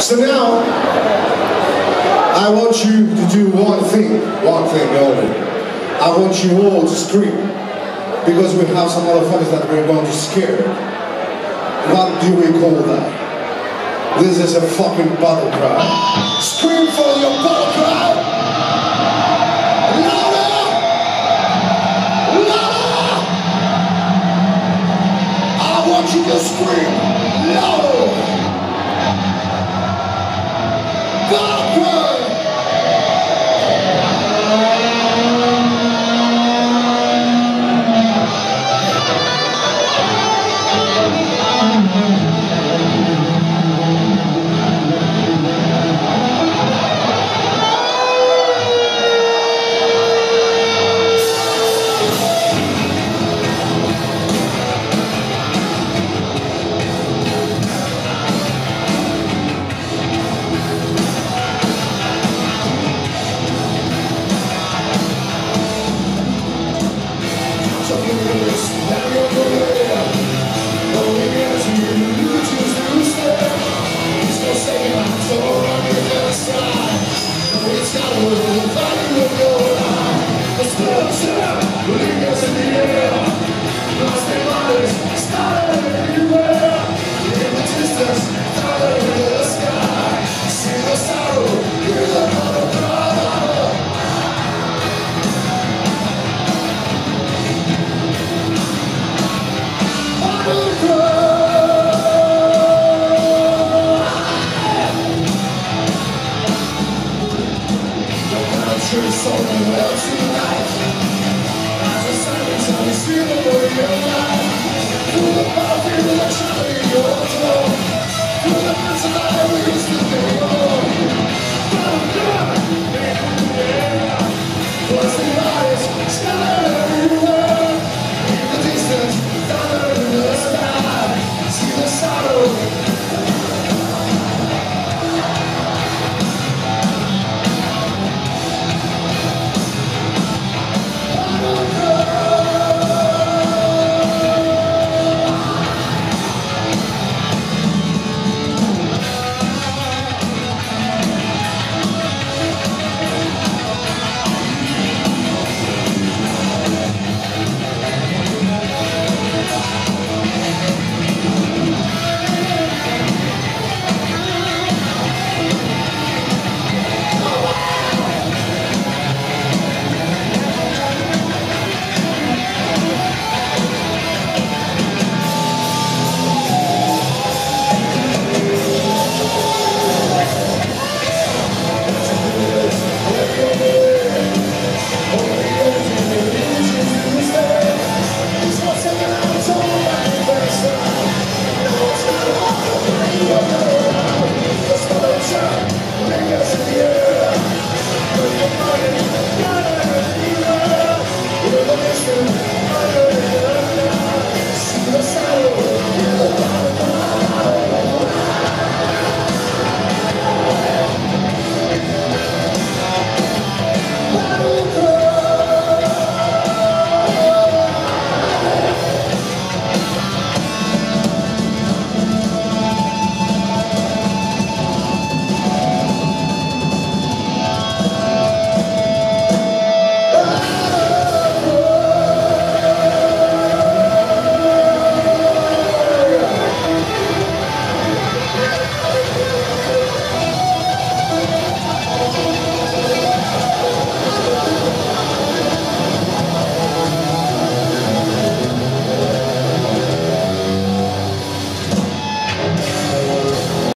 So now, I want you to do one thing, one thing only. I want you all to scream. Because we have some motherfuckers that we're going to scare. What do we call that? This is a fucking battle cry. Scream for your battle cry! Louder! Louder! I want you to scream your life, the spiritual